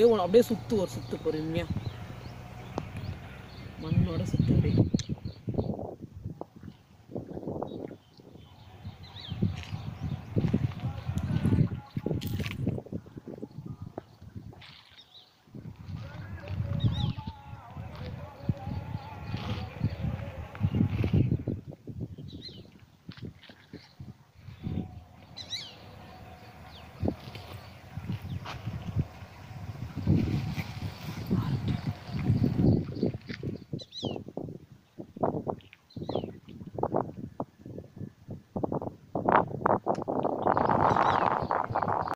அப்படியே அப்படியே சுத்து ஒரு சுத்து பொறுமையா. மண்ணோட சுத்து அப்படியே.